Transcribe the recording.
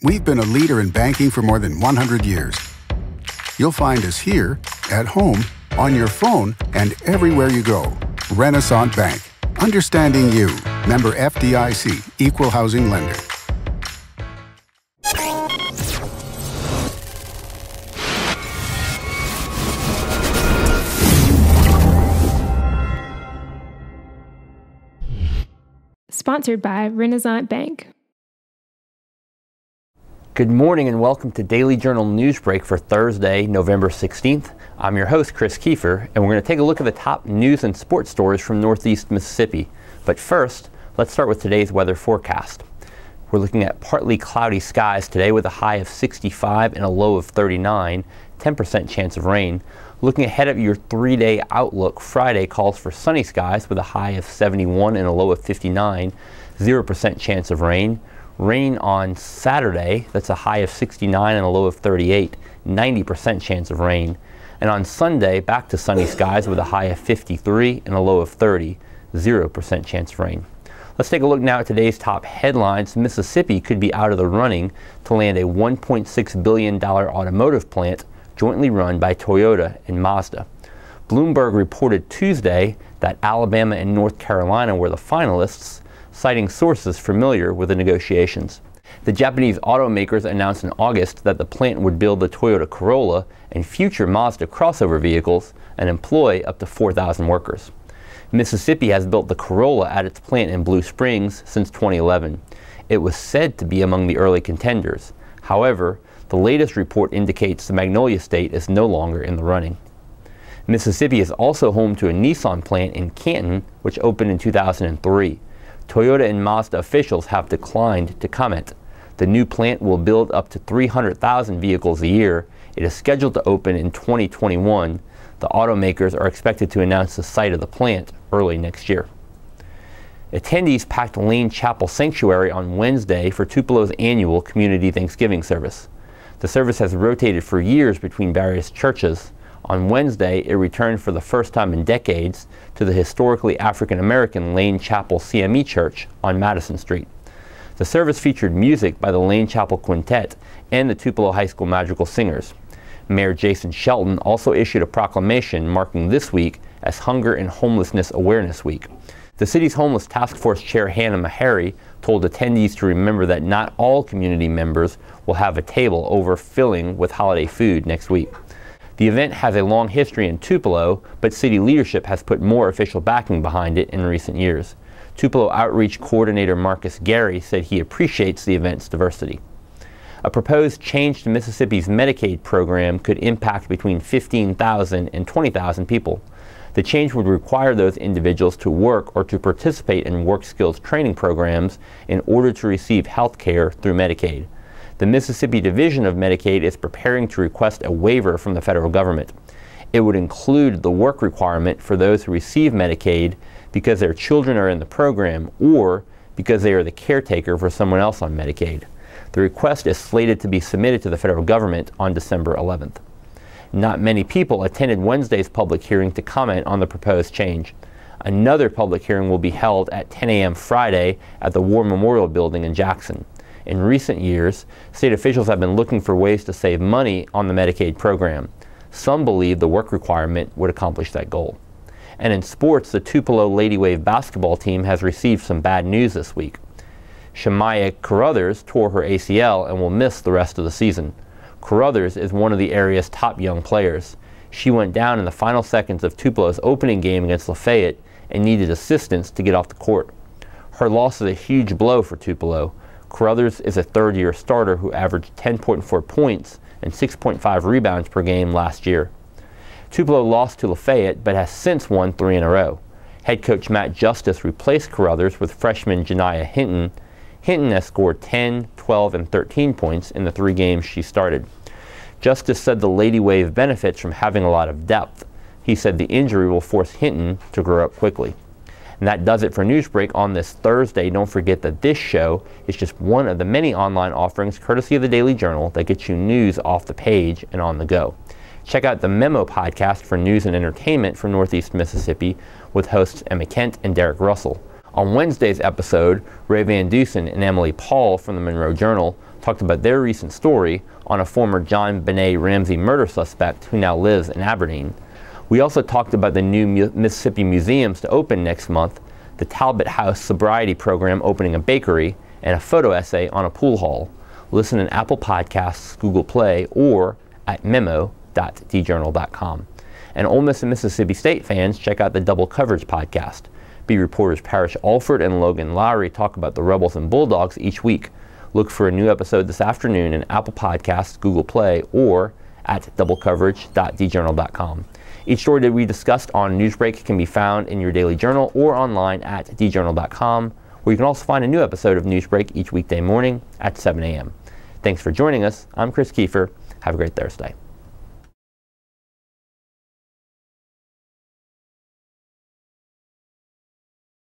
We've been a leader in banking for more than 100 years. You'll find us here, at home, on your phone, and everywhere you go. Renasant Bank. Understanding you. Member FDIC. Equal housing lender. Sponsored by Renasant Bank. Good morning and welcome to Daily Journal Newsbreak for Thursday, November 16th. I'm your host, Chris Kiefer, and we're going to take a look at the top news and sports stories from Northeast Mississippi. But first, let's start with today's weather forecast. We're looking at partly cloudy skies today with a high of 65 and a low of 39, 10% chance of rain. Looking ahead at your three day outlook, Friday calls for sunny skies with a high of 71 and a low of 59, 0% chance of rain. Rain on Saturday, that's a high of 69 and a low of 38, 90% chance of rain. And on Sunday, back to sunny skies with a high of 53 and a low of 30, 0% chance of rain. Let's take a look now at today's top headlines. Mississippi could be out of the running to land a $1.6 billion automotive plant jointly run by Toyota and Mazda. Bloomberg reported Tuesday that Alabama and North Carolina were the finalists, citing sources familiar with the negotiations. The Japanese automakers announced in August that the plant would build the Toyota Corolla and future Mazda crossover vehicles and employ up to 4,000 workers. Mississippi has built the Corolla at its plant in Blue Springs since 2011. It was said to be among the early contenders. However, the latest report indicates the Magnolia State is no longer in the running. Mississippi is also home to a Nissan plant in Canton, which opened in 2003. Toyota and Mazda officials have declined to comment. The new plant will build up to 300,000 vehicles a year. It is scheduled to open in 2021. The automakers are expected to announce the site of the plant early next year. Attendees packed Lane Chapel Sanctuary on Wednesday for Tupelo's annual Community Thanksgiving service. The service has rotated for years between various churches. On Wednesday, it returned for the first time in decades to the historically African American Lane Chapel CME Church on Madison Street. The service featured music by the Lane Chapel Quintet and the Tupelo High School Madrigal Singers. Mayor Jason Shelton also issued a proclamation marking this week as Hunger and Homelessness Awareness Week. The city's Homeless Task Force Chair Hannah Maharrey told attendees to remember that not all community members will have a table overfilling with holiday food next week. The event has a long history in Tupelo, but city leadership has put more official backing behind it in recent years. Tupelo Outreach Coordinator Marcus Gary said he appreciates the event's diversity. A proposed change to Mississippi's Medicaid program could impact between 15,000 and 20,000 people. The change would require those individuals to work or to participate in work skills training programs in order to receive health care through Medicaid the Mississippi Division of Medicaid is preparing to request a waiver from the federal government. It would include the work requirement for those who receive Medicaid because their children are in the program or because they are the caretaker for someone else on Medicaid. The request is slated to be submitted to the federal government on December 11th. Not many people attended Wednesday's public hearing to comment on the proposed change. Another public hearing will be held at 10 a.m. Friday at the War Memorial Building in Jackson. In recent years, state officials have been looking for ways to save money on the Medicaid program. Some believe the work requirement would accomplish that goal. And in sports, the Tupelo Lady Wave basketball team has received some bad news this week. Shamaya Carruthers tore her ACL and will miss the rest of the season. Carruthers is one of the area's top young players. She went down in the final seconds of Tupelo's opening game against Lafayette and needed assistance to get off the court. Her loss is a huge blow for Tupelo, Carruthers is a third year starter who averaged 10.4 points and 6.5 rebounds per game last year. Tupelo lost to Lafayette but has since won three in a row. Head coach Matt Justice replaced Carruthers with freshman Janiah Hinton. Hinton has scored 10, 12, and 13 points in the three games she started. Justice said the Lady Wave benefits from having a lot of depth. He said the injury will force Hinton to grow up quickly. And that does it for Newsbreak on this Thursday. Don't forget that this show is just one of the many online offerings courtesy of the Daily Journal that gets you news off the page and on the go. Check out the Memo podcast for news and entertainment from Northeast Mississippi with hosts Emma Kent and Derek Russell. On Wednesday's episode, Ray Van Dusen and Emily Paul from the Monroe Journal talked about their recent story on a former JonBenét Ramsey murder suspect who now lives in Aberdeen. We also talked about the new Mississippi museums to open next month, the Talbot House sobriety program opening a bakery, and a photo essay on a pool hall. Listen in Apple Podcasts, Google Play, or at memo.djournal.com. And Ole Miss and Mississippi State fans, check out the Double Coverage podcast. B reporters Parrish Alford and Logan Lowry talk about the Rebels and Bulldogs each week. Look for a new episode this afternoon in Apple Podcasts, Google Play, or at doublecoverage.djournal.com. Each story that we discussed on Newsbreak can be found in your daily journal or online at djournal.com, where you can also find a new episode of Newsbreak each weekday morning at 7 a.m. Thanks for joining us. I'm Chris Kiefer. Have a great Thursday.